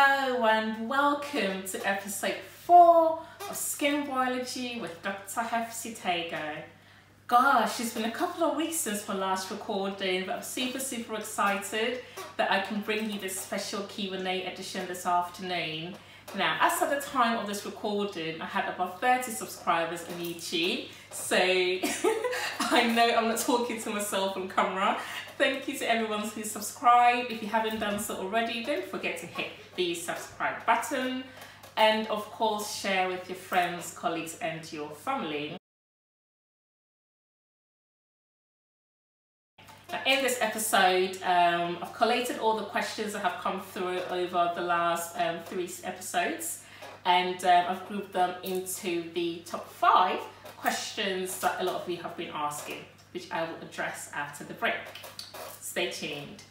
Hello and welcome to episode 4 of Skin Biology with Dr. Hephzi Tagoe. Gosh, it's been a couple of weeks since my last recording, but I'm super, super excited that I can bring you this special Q&A edition this afternoon. Now, as at the time of this recording, I had about 30 subscribers on YouTube, so I know I'm not talking to myself on camera. Thank you to everyone who subscribed. If you haven't done so already, don't forget to hit the subscribe button and of course share with your friends, colleagues and your family. in this episode, um, I've collated all the questions that have come through over the last um, three episodes and um, I've grouped them into the top five questions that a lot of you have been asking, which I will address after the break. Stay tuned.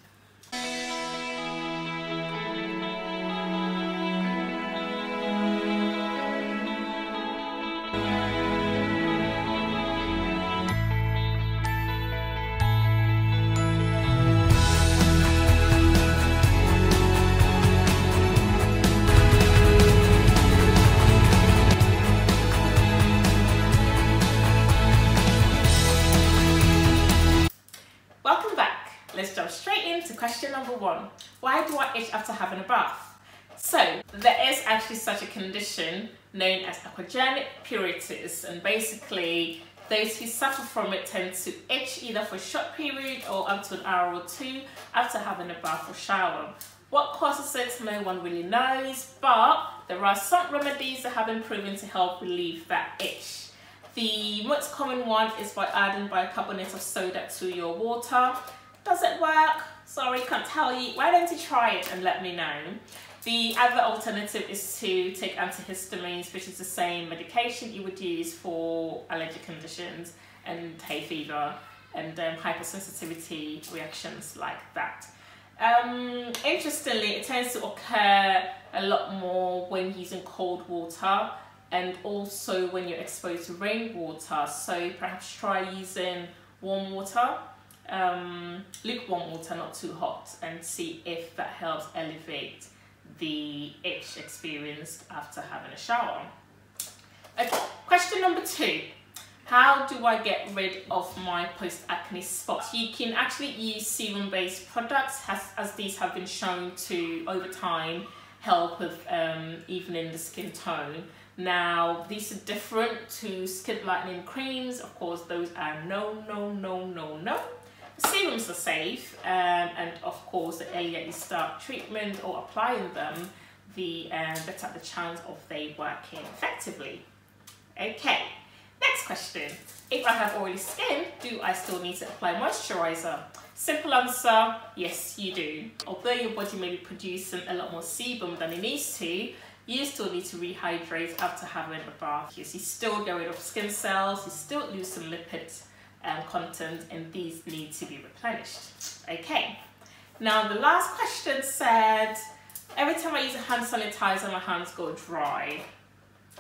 One. Why do I itch after having a bath? So there is actually such a condition known as aquagenic pruritus and basically those who suffer from it tend to itch either for a short period or up to an hour or two after having a bath or shower. What causes it, no one really knows, but there are some remedies that have been proven to help relieve that itch. The most common one is by adding bicarbonate of soda to your water. Does it work? Sorry, can't tell you. Why don't you try it and let me know? The other alternative is to take antihistamines, which is the same medication you would use for allergic conditions and hay fever and um, hypersensitivity reactions like that. Um, interestingly, it tends to occur a lot more when using cold water and also when you're exposed to rainwater. So perhaps try using warm water um, lukewarm water, not too hot, and see if that helps elevate the itch experienced after having a shower. Okay, question number two. How do I get rid of my post-acne spots? You can actually use serum-based products as, as these have been shown to, over time, help with um, evening the skin tone. Now, these are different to skin lightening creams. Of course, those are no, no, no, no, no. Serums are safe um, and of course the earlier you start treatment or applying them the uh, better the chance of they working effectively. Okay, next question. If I have oily skin, do I still need to apply moisturizer? Simple answer, yes you do. Although your body may be producing a lot more sebum than it needs to, you still need to rehydrate after having a bath. because You still rid of skin cells, you still lose some lipids um, content and these need to be replenished. Okay, now the last question said, every time I use a hand sanitizer my hands go dry.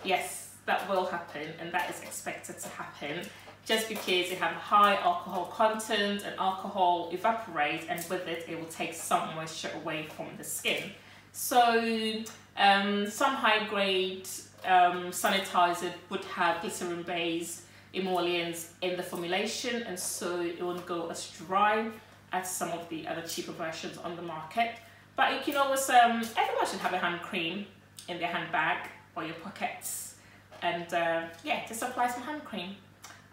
Yes, that will happen and that is expected to happen just because it have high alcohol content and alcohol evaporates and with it it will take some moisture away from the skin. So um, some high grade um, sanitizer would have glycerin based emollients in the formulation and so it won't go as dry as some of the other cheaper versions on the market. But you can always, um, everyone should have a hand cream in their handbag or your pockets. And uh, yeah, just apply some hand cream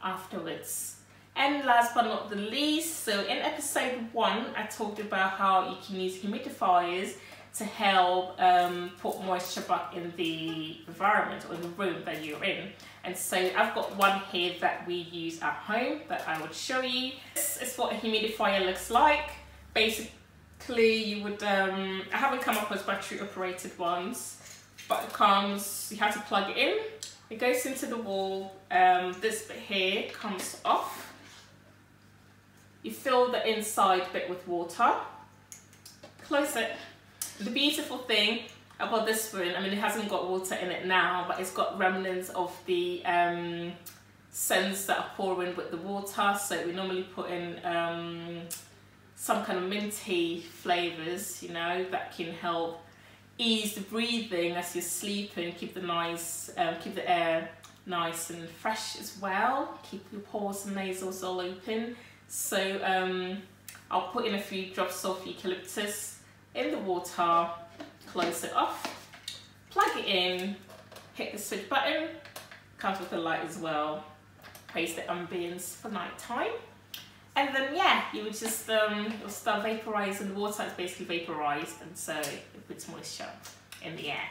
afterwards. And last but not the least, so in episode one, I talked about how you can use humidifiers to help um, put moisture back in the environment or the room that you're in. And so I've got one here that we use at home that I would show you. This is what a humidifier looks like. Basically, you would, um, I haven't come up with battery operated ones, but it comes, you have to plug it in. It goes into the wall. Um, this bit here comes off. You fill the inside bit with water. Close it the beautiful thing about this spoon, I mean it hasn't got water in it now, but it's got remnants of the um, scents that are pouring with the water. So we normally put in um, some kind of minty flavours, you know, that can help ease the breathing as you're sleeping, keep the nice, um, keep the air nice and fresh as well. Keep your pores and nasals all open. So um, I'll put in a few drops of eucalyptus in the water, close it off, plug it in, hit the switch button, comes with a light as well, praise the ambience for night time. And then yeah, you would just um, you'll start vaporizing. The water is basically vaporized, and so it puts moisture in the air.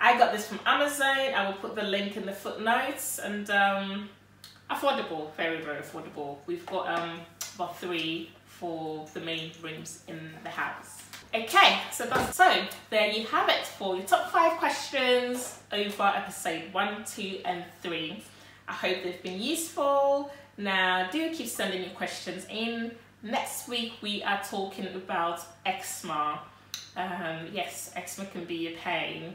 I got this from Amazon. I will put the link in the footnotes, and um, affordable, very very affordable. We've got um, about three for the main rooms in the house. Okay, so that's so there you have it for your top five questions over episode one, two, and three. I hope they've been useful. Now, do keep sending your questions in. Next week, we are talking about eczema. Um, yes, eczema can be a pain.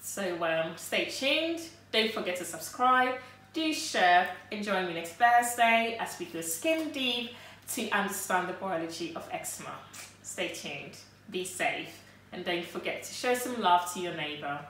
So um, stay tuned. Don't forget to subscribe. Do share and join me next Thursday as we go skin deep to understand the biology of eczema. Stay tuned be safe, and don't forget to show some love to your neighbour.